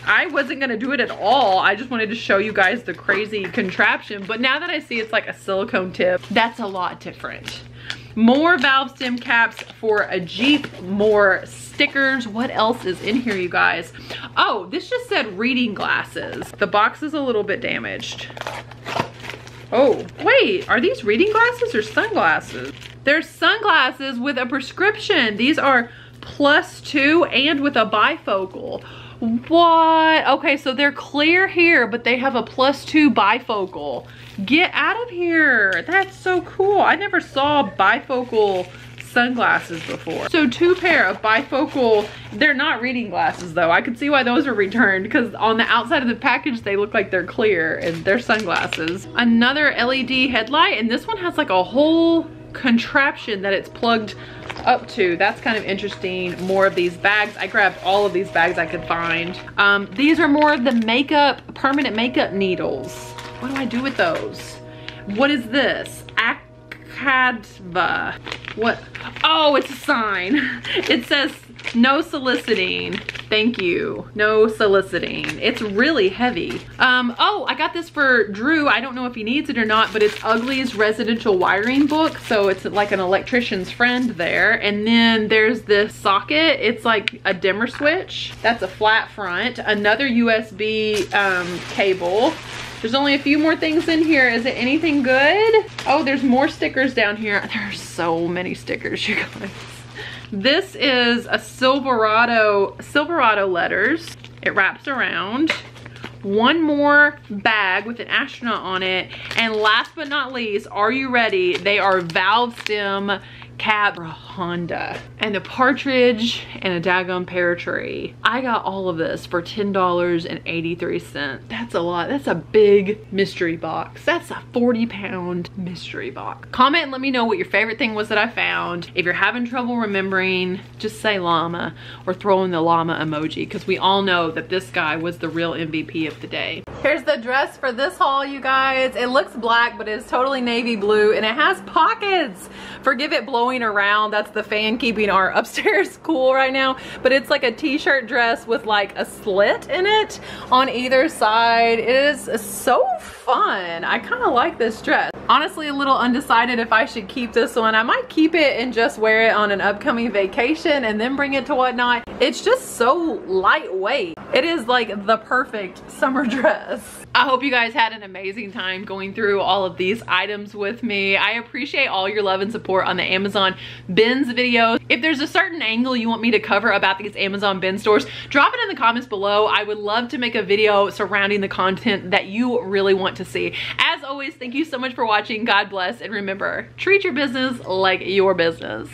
I wasn't gonna do it at all. I just wanted to show you guys the crazy contraption. But now that I see it's like a silicone tip, that's a lot different. More valve stem caps for a Jeep, more stickers. What else is in here, you guys? Oh, this just said reading glasses. The box is a little bit damaged. Oh, wait, are these reading glasses or sunglasses? They're sunglasses with a prescription. These are plus two and with a bifocal. What? Okay, so they're clear here, but they have a plus two bifocal. Get out of here. That's so cool. I never saw bifocal sunglasses before. So two pair of bifocal, they're not reading glasses though. I could see why those were returned because on the outside of the package, they look like they're clear and they're sunglasses. Another LED headlight and this one has like a whole contraption that it's plugged up to. That's kind of interesting. More of these bags. I grabbed all of these bags I could find. Um, these are more of the makeup, permanent makeup needles. What do I do with those? What is this? Akadva. What? Oh, it's a sign. It says no soliciting. Thank you. No soliciting. It's really heavy. Um, oh, I got this for Drew. I don't know if he needs it or not, but it's Ugly's residential wiring book. So it's like an electrician's friend there. And then there's this socket. It's like a dimmer switch. That's a flat front. Another USB um, cable. There's only a few more things in here. Is it anything good? Oh, there's more stickers down here. There are so many stickers, you guys. This is a Silverado, Silverado letters. It wraps around. One more bag with an astronaut on it. And last but not least, are you ready? They are valve stem cap for a Honda and a partridge and a daggum pear tree. I got all of this for $10.83. That's a lot. That's a big mystery box. That's a 40 pound mystery box. Comment and let me know what your favorite thing was that I found. If you're having trouble remembering, just say llama or throw in the llama emoji because we all know that this guy was the real MVP of the day. Here's the dress for this haul, you guys. It looks black, but it's totally navy blue and it has pockets. Forgive it blowing around. That's the fan keeping our upstairs cool right now. But it's like a t-shirt dress with like a slit in it on either side. It is so fun. I kind of like this dress. Honestly, a little undecided if I should keep this one. I might keep it and just wear it on an upcoming vacation and then bring it to whatnot. It's just so lightweight. It is like the perfect summer dress. I hope you guys had an amazing time going through all of these items with me. I appreciate all your love and support on the Amazon bins videos. If there's a certain angle you want me to cover about these Amazon bin stores, drop it in the comments below. I would love to make a video surrounding the content that you really want to see. As always, thank you so much for watching. God bless. And remember, treat your business like your business.